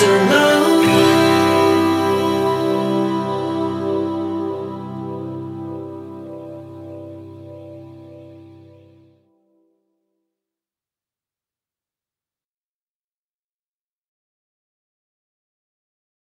surround